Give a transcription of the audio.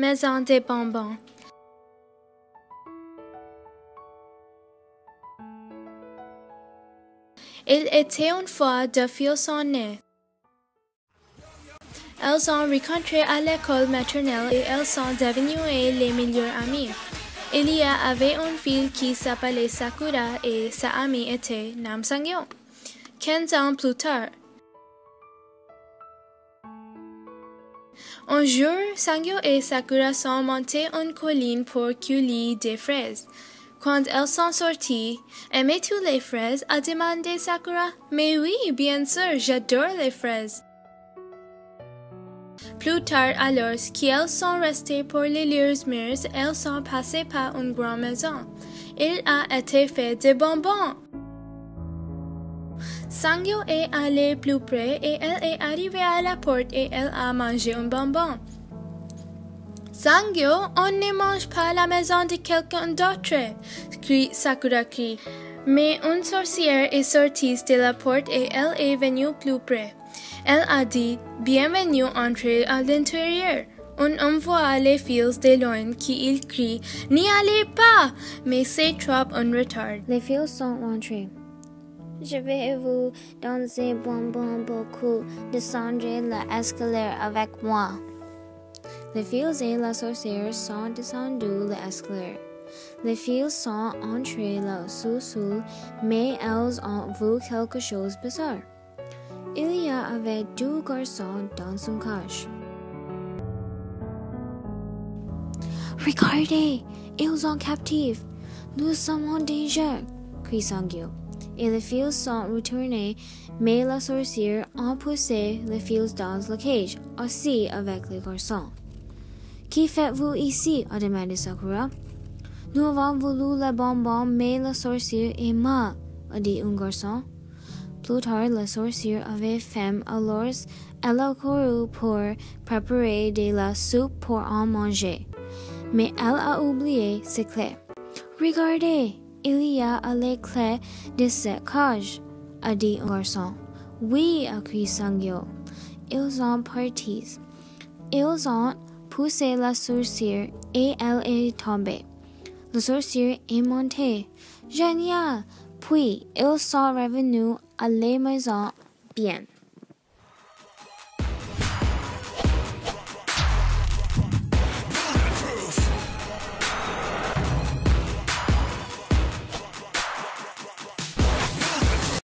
Maison des bonbons. Il était une fois deux filles sont nées. Elles ont rencontré à l'école maternelle et elles sont devenues les meilleures amies. Il y avait une fille qui s'appelait Sakura et sa amie était Nam Sangyo. Quinze ans plus tard, un jour, Sangyo et Sakura sont montés une colline pour cueillir des fraises. Quand elles sont sorties, aimais-tu les fraises a demandé Sakura. Mais oui, bien sûr, j'adore les fraises. Plus tard, alors qu'elles sont restées pour les mères, elles sont passées par une grande maison. Il a été fait de bonbons. Sangyo est allée plus près et elle est arrivée à la porte et elle a mangé un bonbon. Sangyo, on ne mange pas la maison de quelqu'un d'autre, crie Sakura crie. Mais une sorcière est sortie de la porte et elle est venue plus près. Elle a dit Bienvenue entrez à l'intérieur. On envoie les fils de loin qui il crie N'y allez pas Mais trop en retard. Les fils sont entrés. Je vais vous donner bonbon beaucoup. Descendez l'escalier avec moi. Les fils et la sorcière sont descendus l'escalier. Les filles sont entrées là sous-sous, mais elles ont vu quelque chose de bizarre. Il y avait deux garçons dans son cage. Regardez, ils sont captifs. Nous sommes en danger, crie Sangyo. Et les filles sont retournées, mais la sorcière a poussé les filles dans la cage, aussi avec les garçons. Qui faites-vous ici? a demandé Sakura. Nous avons voulu le bonbon, mais la sorcière est morte, a dit un garçon. Plus tard, la sorcière avait faim, alors elle a couru pour préparer de la soupe pour en manger. Mais elle a oublié ses clés. Regardez, il y a les clés de cette cage, a dit un garçon. Oui, a crié Sangyo. Ils ont parti. Ils ont poussé la sorcière et elle est tombée. La sorcière est montée. Génial! Puis, ils sont revenus à la maison bien.